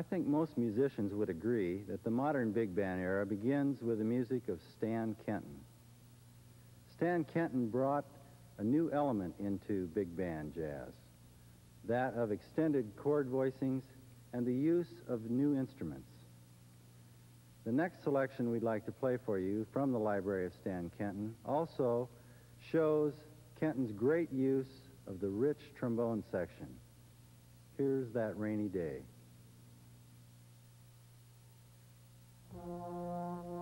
I think most musicians would agree that the modern big band era begins with the music of Stan Kenton. Stan Kenton brought a new element into big band jazz, that of extended chord voicings and the use of new instruments. The next selection we'd like to play for you from the library of Stan Kenton also shows Kenton's great use of the rich trombone section. Here's that rainy day. Thank you.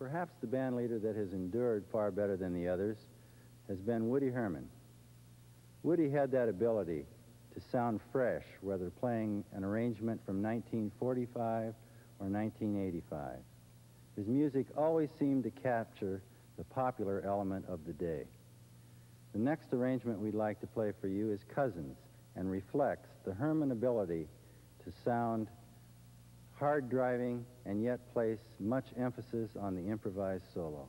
Perhaps the band leader that has endured far better than the others has been Woody Herman. Woody had that ability to sound fresh, whether playing an arrangement from 1945 or 1985. His music always seemed to capture the popular element of the day. The next arrangement we'd like to play for you is Cousins and reflects the Herman ability to sound hard driving, and yet place much emphasis on the improvised solo.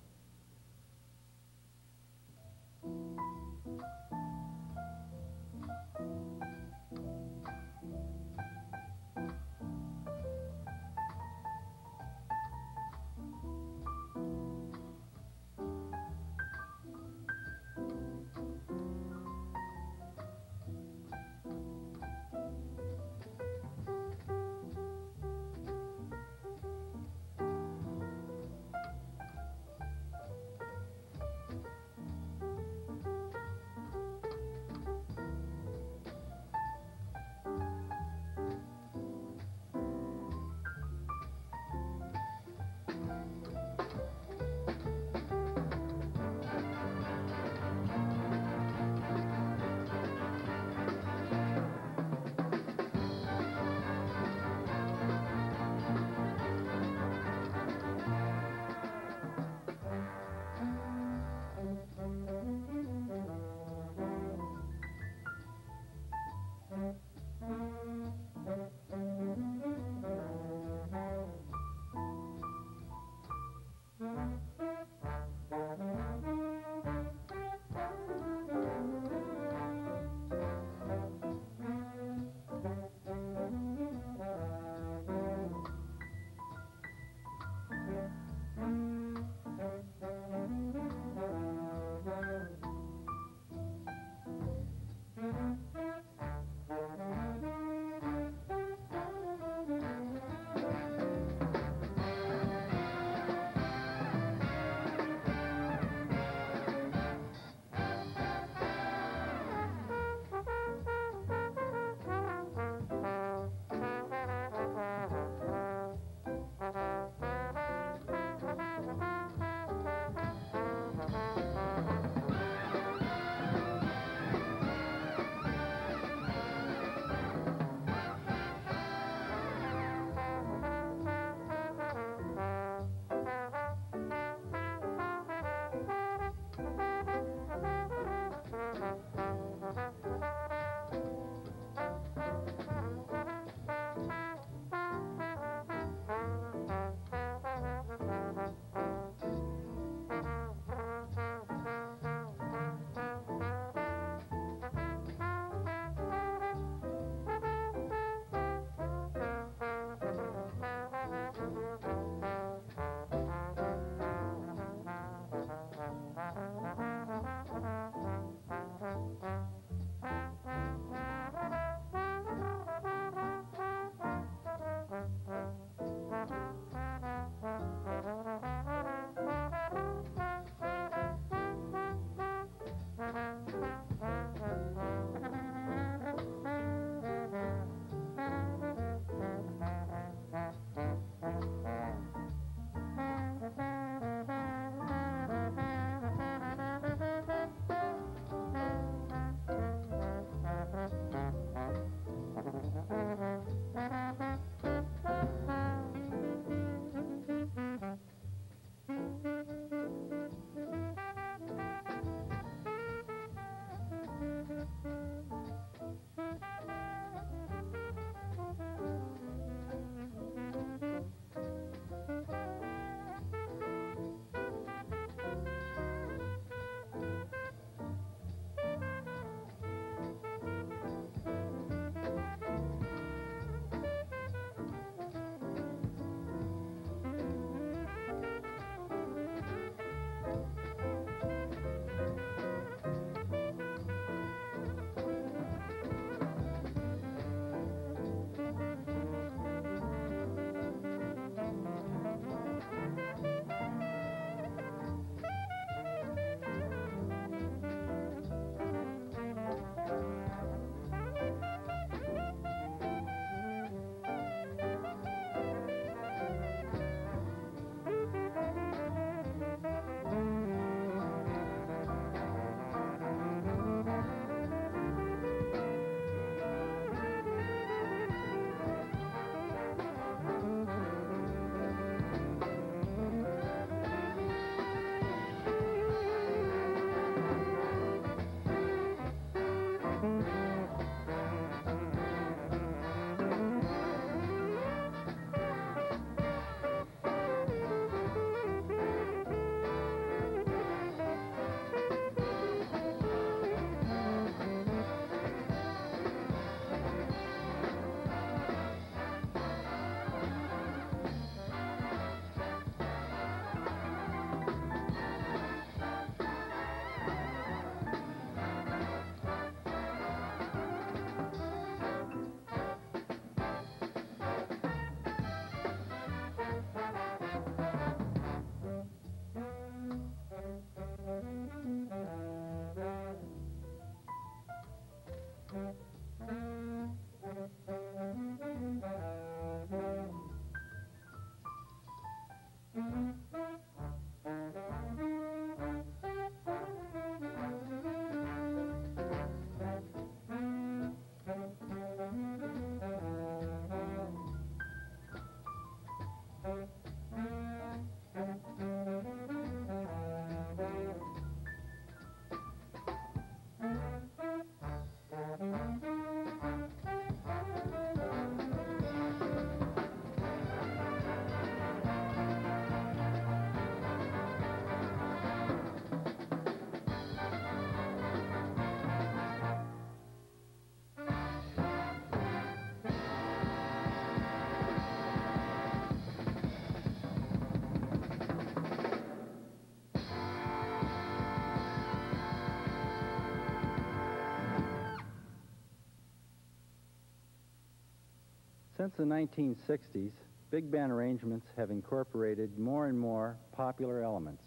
Since the 1960s, big band arrangements have incorporated more and more popular elements.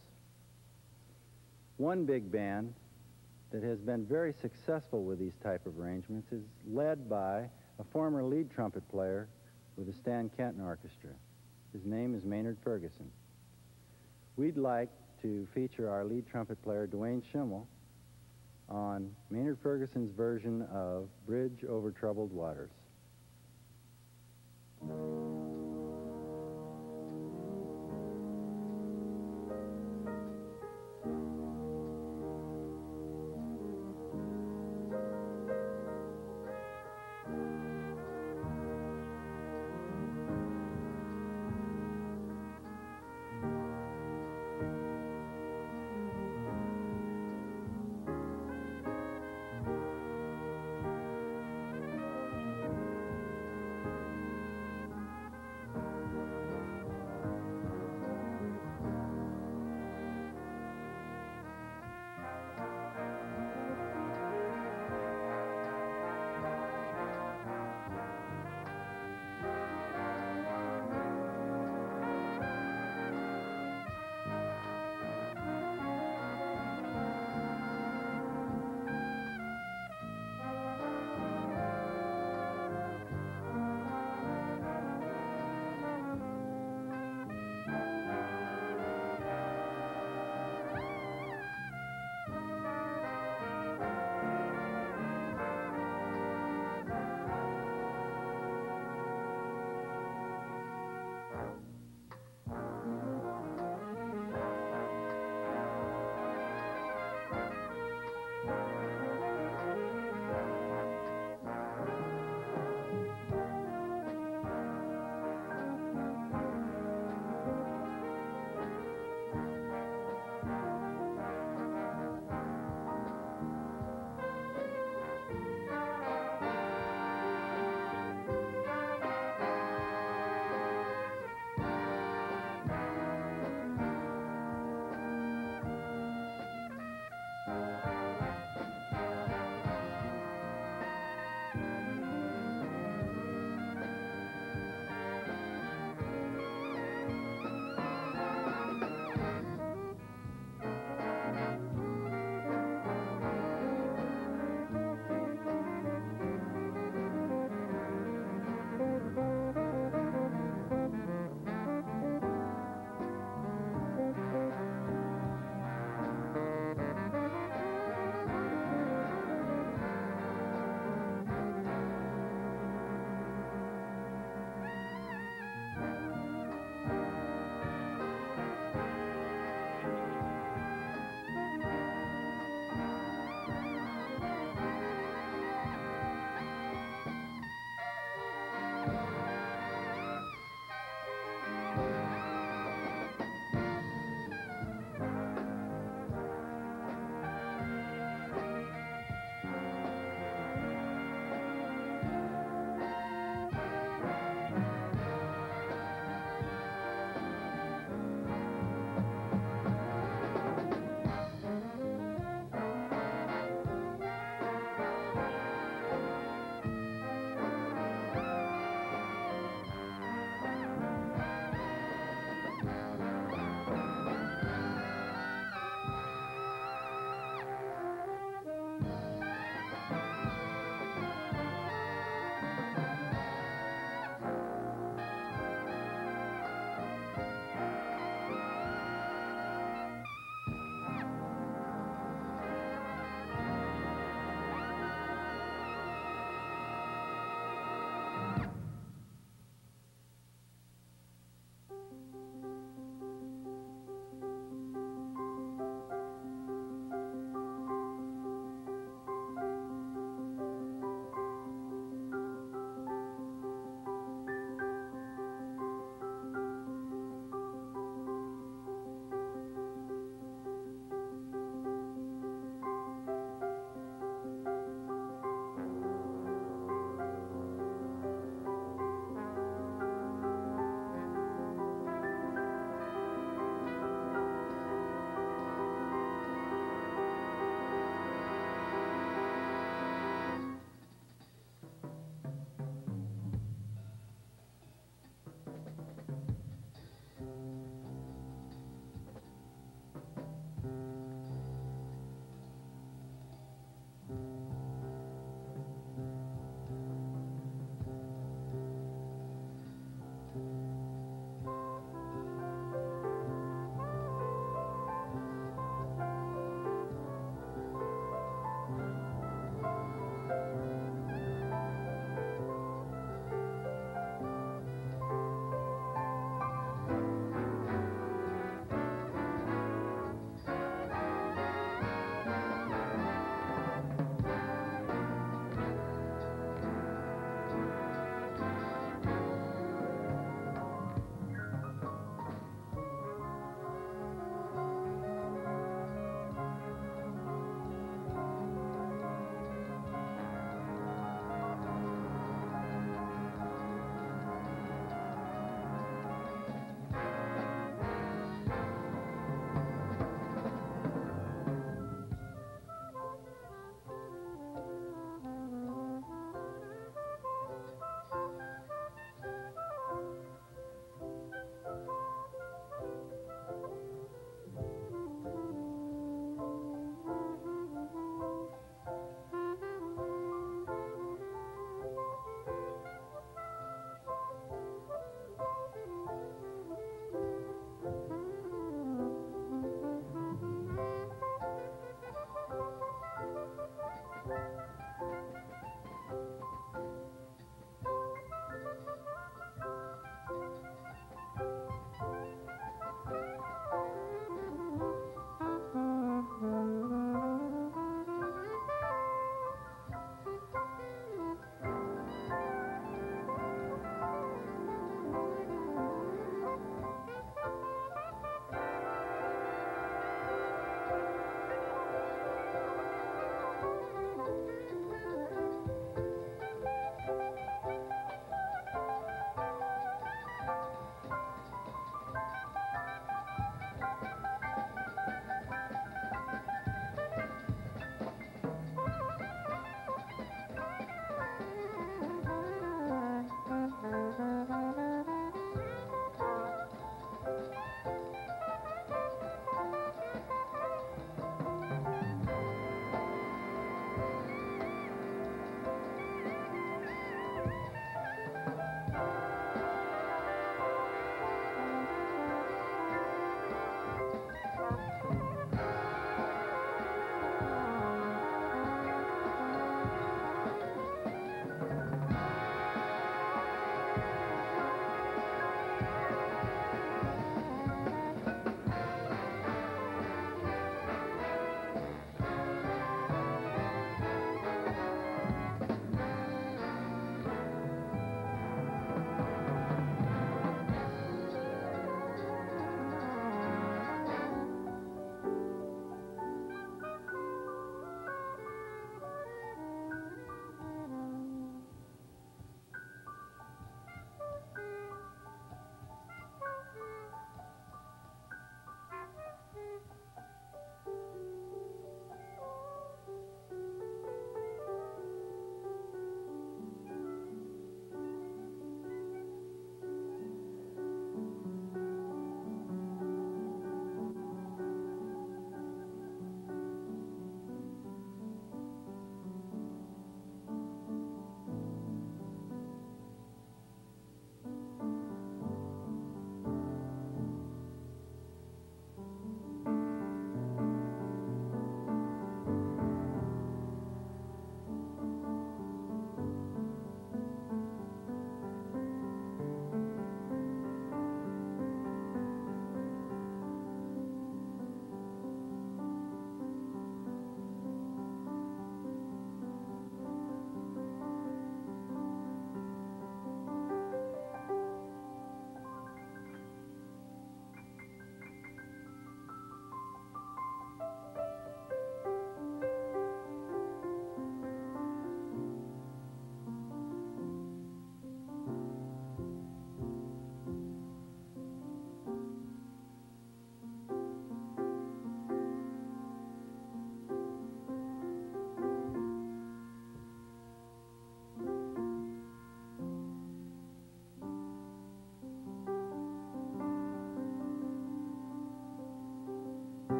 One big band that has been very successful with these type of arrangements is led by a former lead trumpet player with the Stan Kenton Orchestra. His name is Maynard Ferguson. We'd like to feature our lead trumpet player, Duane Schimmel, on Maynard Ferguson's version of Bridge Over Troubled Waters. Thank you.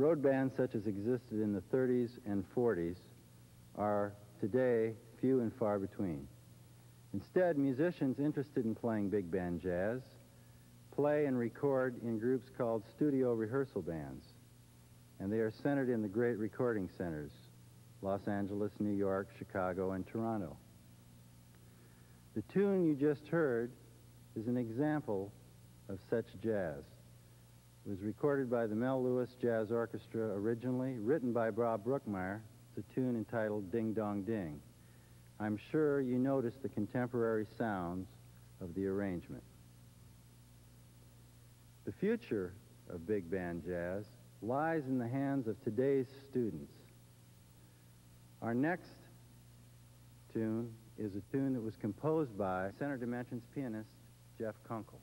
Road bands such as existed in the 30s and 40s are today few and far between. Instead, musicians interested in playing big band jazz play and record in groups called studio rehearsal bands, and they are centered in the great recording centers, Los Angeles, New York, Chicago, and Toronto. The tune you just heard is an example of such jazz. It was recorded by the Mel Lewis Jazz Orchestra originally, written by Bob Brookmeyer. A tune entitled Ding Dong Ding. I'm sure you noticed the contemporary sounds of the arrangement. The future of big band jazz lies in the hands of today's students. Our next tune is a tune that was composed by Centre Dimensions pianist Jeff Kunkel.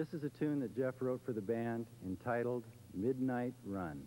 This is a tune that Jeff wrote for the band entitled Midnight Run.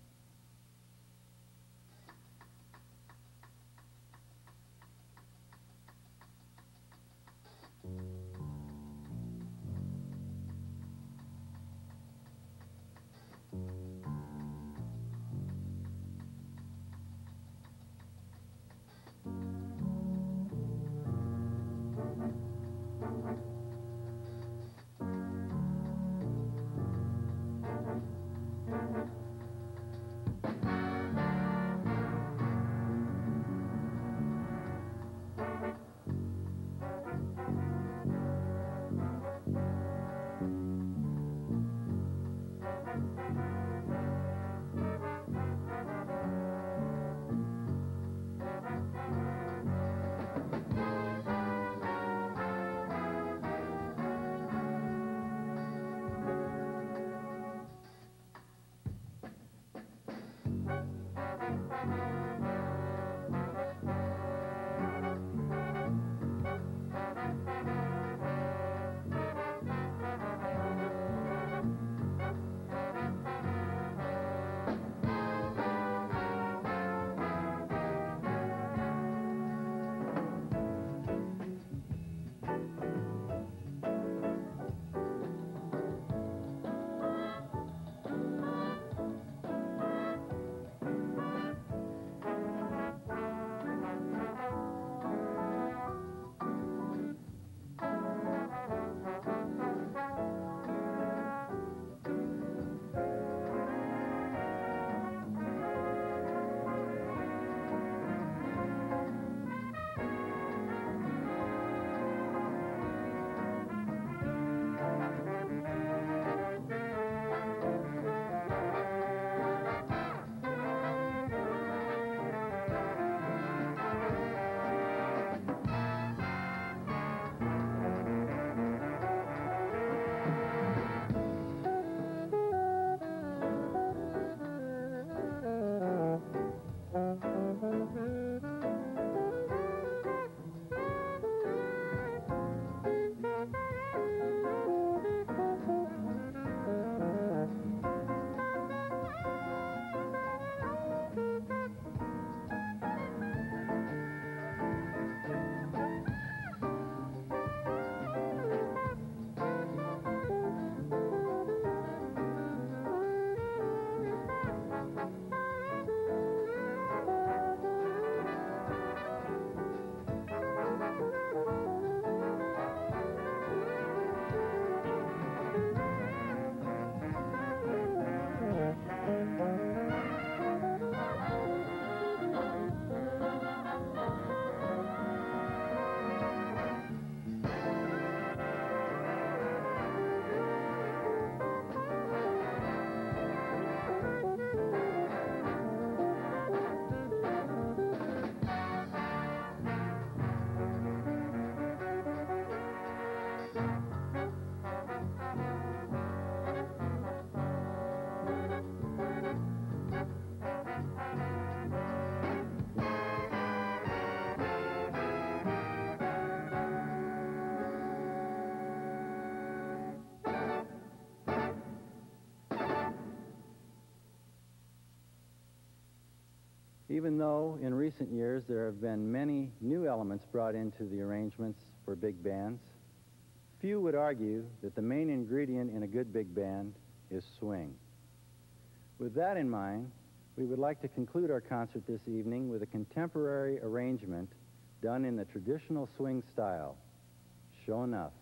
Mm-hmm. Even though in recent years there have been many new elements brought into the arrangements for big bands, few would argue that the main ingredient in a good big band is swing. With that in mind, we would like to conclude our concert this evening with a contemporary arrangement done in the traditional swing style, Shaw 'Nuff.